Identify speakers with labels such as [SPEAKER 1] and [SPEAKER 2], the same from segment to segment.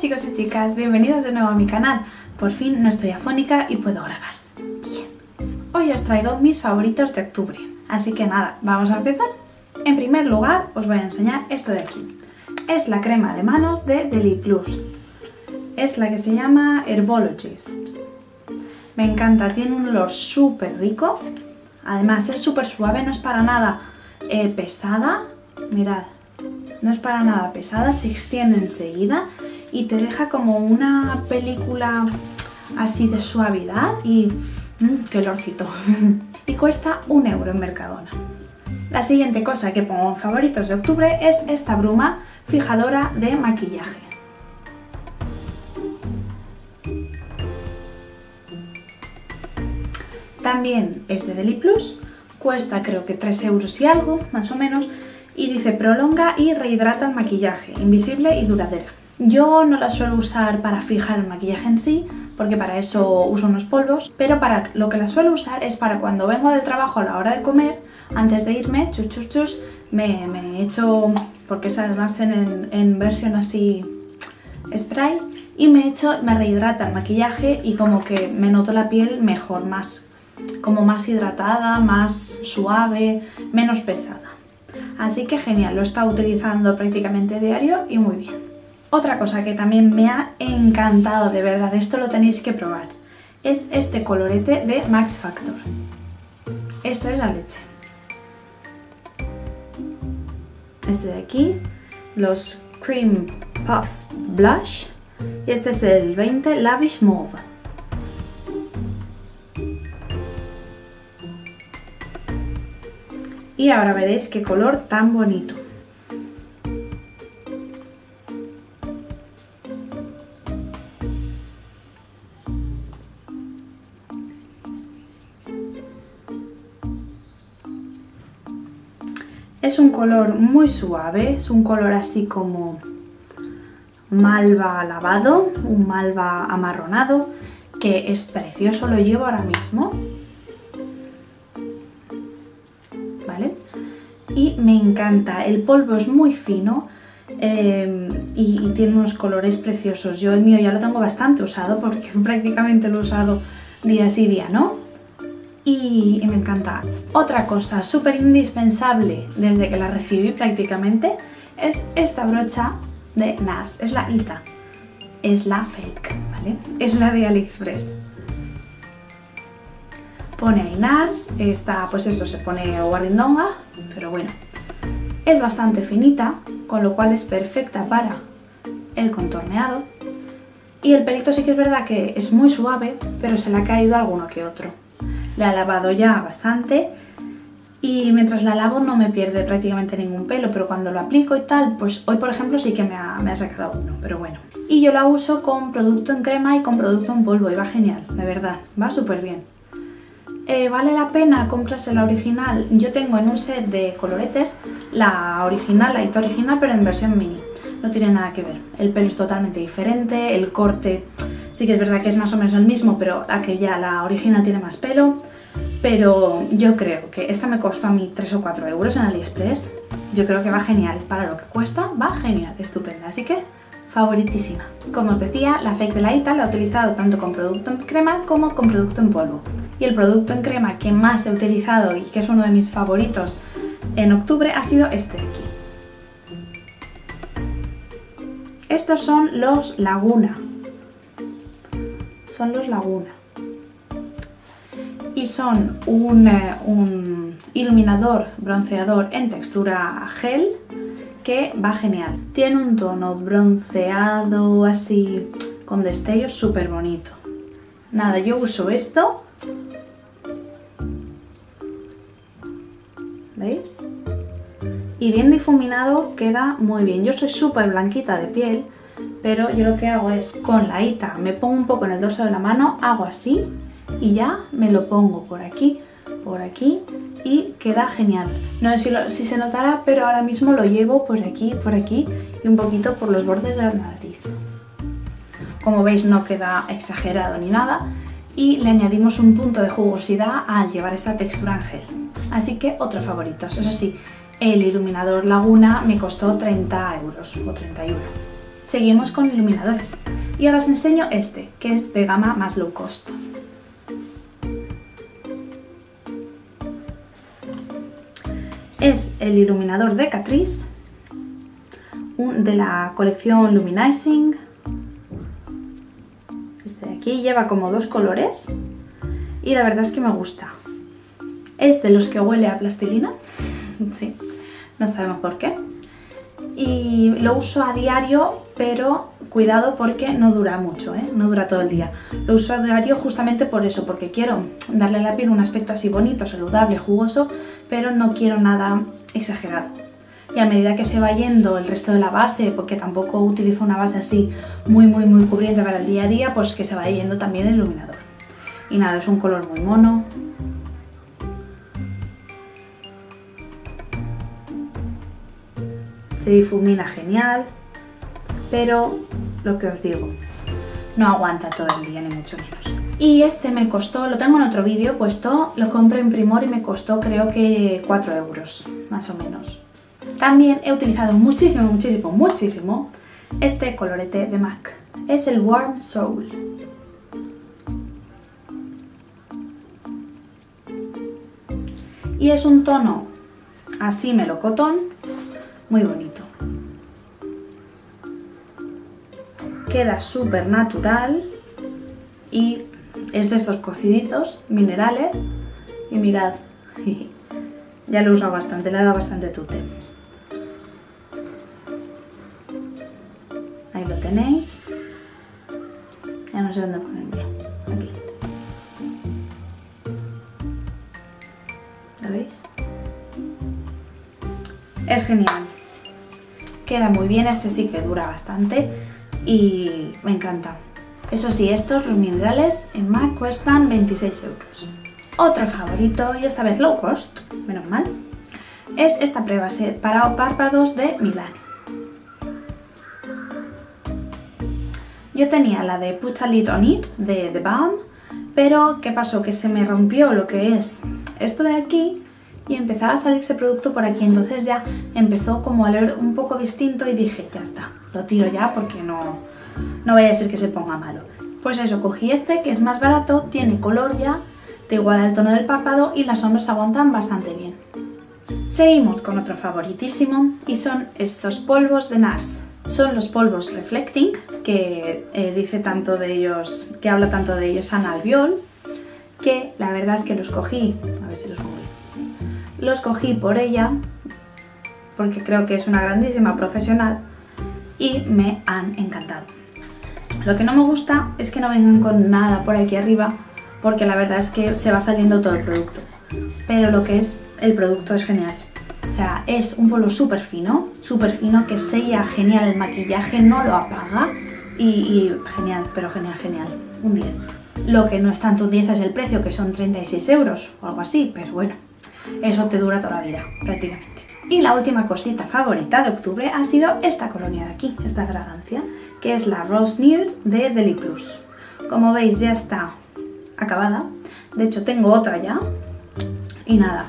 [SPEAKER 1] chicos y chicas, bienvenidos de nuevo a mi canal. Por fin no estoy afónica y puedo grabar. Bien. Hoy os traigo mis favoritos de octubre, así que nada, vamos a empezar. En primer lugar os voy a enseñar esto de aquí. Es la crema de manos de Deli Plus. Es la que se llama Herbologist. Me encanta, tiene un olor súper rico. Además es súper suave, no es para nada eh, pesada. Mirad, no es para nada pesada, se extiende enseguida y te deja como una película así de suavidad y mmm, qué olorcito. y cuesta un euro en Mercadona. La siguiente cosa que pongo en favoritos de octubre es esta bruma fijadora de maquillaje. También es de Deli Plus, cuesta creo que 3 euros y algo, más o menos, y dice prolonga y rehidrata el maquillaje, invisible y duradera. Yo no la suelo usar para fijar el maquillaje en sí, porque para eso uso unos polvos, pero para lo que la suelo usar es para cuando vengo del trabajo a la hora de comer, antes de irme, chus chus chus, me, me echo, porque es además en, versión así spray, y me echo, me rehidrata el maquillaje y como que me noto la piel mejor, más como más hidratada, más suave, menos pesada. Así que genial, lo está utilizando prácticamente diario y muy bien. Otra cosa que también me ha encantado, de verdad, esto lo tenéis que probar, es este colorete de Max Factor. Esto es la leche. Este de aquí, los Cream Puff Blush, y este es el 20 Lavish Mauve. y ahora veréis qué color tan bonito. Es un color muy suave, es un color así como malva lavado, un malva amarronado, que es precioso, lo llevo ahora mismo. y me encanta. El polvo es muy fino em, y, tiene unos colores preciosos. Yo el mío ya lo tengo bastante usado porque prácticamente lo he usado día sí día, ¿no? Y, me encanta. Otra cosa súper indispensable desde que la recibí prácticamente es esta brocha de NARS. Es la ITA. Es la fake, ¿vale? Es la de AliExpress pone ahí NARS, está, pues eso, se pone guarindonga, pero bueno, es bastante finita, con lo cual es perfecta para el contorneado. Y el pelito sí que es verdad que es muy suave, pero se le ha caído alguno que otro. La he lavado ya bastante y mientras la lavo no me pierde prácticamente ningún pelo, pero cuando lo aplico y tal, pues hoy por ejemplo sí que me ha, sacado uno, pero bueno. Y yo la uso con producto en crema y con producto en polvo y va genial, de verdad, va súper bien. Eh, ¿Vale la pena comprarse la original? Yo tengo en un set de coloretes la original, la hito original, pero en versión mini. No tiene nada que ver. El pelo es totalmente diferente, el corte sí que es verdad que es más o menos el mismo, pero aquella, la original, tiene más pelo. Pero yo creo que esta me costó a mí 3 o 4 euros en AliExpress. Yo creo que va genial. Para lo que cuesta, va genial, estupenda. Así que favoritísima. Como os decía, la Fake de la Ita la he utilizado tanto con producto en crema como con producto en polvo y el producto en crema que más he utilizado y que es uno de mis favoritos en octubre ha sido este de aquí. Estos son los Laguna. Son los Laguna. Y son un, eh, un iluminador bronceador en textura gel que va genial. Tiene un tono bronceado así con destellos súper bonito. Nada, yo uso esto ¿veis? Y bien difuminado queda muy bien. Yo soy súper blanquita de piel, pero yo lo que hago es con la ita me pongo un poco en el dorso de la mano, hago así y ya me lo pongo por aquí, por aquí y queda genial. No sé si, se notará, pero ahora mismo lo llevo por aquí, por aquí y un poquito por los bordes de la nariz. Como veis no queda exagerado ni nada y le añadimos un punto de jugosidad al llevar esa textura en gel. Así que otros favoritos. Eso sí, el iluminador Laguna me costó 30 euros o 31. seguimos con iluminadores. Y ahora os enseño este, que es de gama más low cost. Es el iluminador de Catrice, de la colección Luminizing. Este de aquí lleva como dos colores y la verdad es que me gusta. Es de los que huele a plastilina, sí, no sabemos por qué. Y lo uso a diario, pero cuidado porque no dura mucho, ¿eh? no dura todo el día. Lo uso a diario justamente por eso, porque quiero darle a la piel un aspecto así bonito, saludable, jugoso, pero no quiero nada exagerado. Y a medida que se va yendo el resto de la base, porque tampoco utilizo una base así muy muy muy cubriente para el día a día, pues que se vaya yendo también el iluminador. Y nada, es un color muy mono. Se difumina genial, pero lo que os digo, no aguanta todo el día ni mucho menos. Y este me costó, lo tengo en otro vídeo puesto, lo compré en Primor y me costó creo que 4 euros, más o menos. También he utilizado muchísimo, muchísimo, muchísimo este colorete de MAC. Es el Warm Soul. Y es un tono así melocotón, muy bonito. Queda súper natural y es de estos cociditos minerales. Y mirad, ya lo he usado bastante, le he dado bastante tute. Ahí lo tenéis. Ya no sé dónde ponerlo. Aquí. ¿Lo veis? Es genial. Queda muy bien, este sí que dura bastante y me encanta. Eso sí, estos los minerales en MAC cuestan 26 euros. Otro favorito, y esta vez low cost, menos mal, es esta prueba para párpados de Milani. Yo tenía la de Put a on It de The Balm, pero ¿qué pasó? Que se me rompió lo que es esto de aquí y empezaba a salirse producto por aquí, entonces ya empezó como a leer un poco distinto y dije, ya está, lo tiro ya porque no, no vaya a ser que se ponga malo. Pues eso, cogí este que es más barato, tiene color ya, te iguala el tono del párpado y las sombras aguantan bastante bien. Seguimos con otro favoritísimo y son estos polvos de NARS. Son los polvos Reflecting, que eh, dice tanto de ellos, que habla tanto de ellos Ana Albiol, que la verdad es que los cogí, los cogí por ella, porque creo que es una grandísima profesional y me han encantado. Lo que no me gusta es que no vengan con nada por aquí arriba, porque la verdad es que se va saliendo todo el producto. Pero lo que es el producto es genial. O sea, es un polvo súper fino, súper fino, que sella genial el maquillaje, no lo apaga y, y, genial, pero genial, genial. Un 10. Lo que no es tanto un 10 es el precio, que son 36 euros o algo así, pero bueno, eso te dura toda la vida, prácticamente. Y la última cosita favorita de octubre ha sido esta colonia de aquí, esta fragancia, que es la Rose Nude de Deli Plus. Como veis ya está acabada, de hecho tengo otra ya, y nada.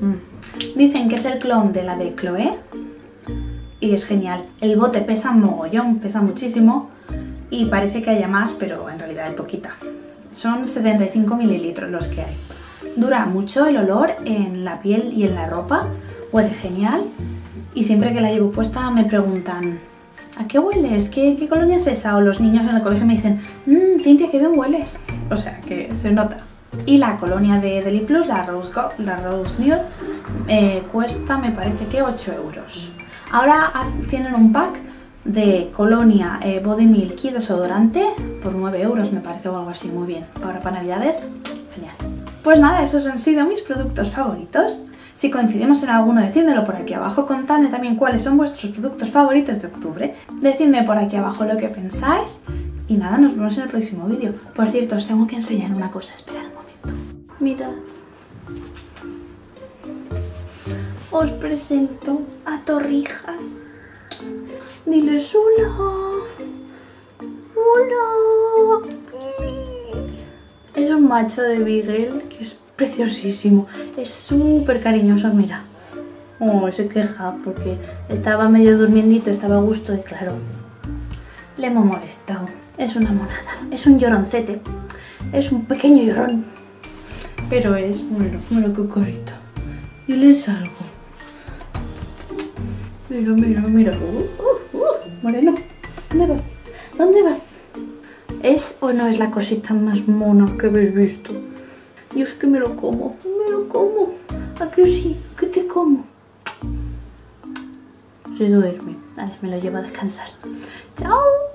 [SPEAKER 1] Mm. Dicen que es el clon de la de Chloe, y es genial. El bote pesa mogollón, pesa muchísimo, y parece que haya más, pero en realidad hay poquita. Son 75 mililitros los que hay. Dura mucho el olor en la piel y en la ropa, huele genial y siempre que la llevo puesta me preguntan ¿a qué hueles? ¿Qué, colonia es esa? O los niños en el colegio me dicen mmm, Cintia, qué bien hueles. O sea, que se nota. Y la colonia de Deli Plus, la Rose, la Rose Nude, cuesta me parece que 8 euros. Ahora tienen un pack de colonia eh, Body Milk y desodorante por 9 euros me parece o algo así, muy bien. Ahora para navidades, genial. Pues nada, esos han sido mis productos favoritos. Si coincidimos en alguno, decídmelo por aquí abajo. Contadme también cuáles son vuestros productos favoritos de octubre. Decidme por aquí abajo lo que pensáis. Y nada, nos vemos en el próximo vídeo. Por cierto, os tengo que enseñar una cosa. Esperad un momento. Mirad. Os presento a Torrijas. Diles hola. Hola macho de Beagle que es preciosísimo. Es súper cariñoso, mira. Oh, se queja porque estaba medio durmiendito, estaba a gusto y claro, Le hemos molestado. Es una monada. Es un lloroncete. Es un pequeño llorón. Pero es, bueno, mira qué carita. Diles algo. Mira, mira, mira. Uh, uh, uh. Moreno, ¿dónde vas? ¿Dónde vas? ¿Es o no es la cosita más mona que habéis visto? Es que me lo como, me lo como. ¿A que sí? ¿A que te como? Se duerme. Vale, me lo llevo a descansar. ¡Chao!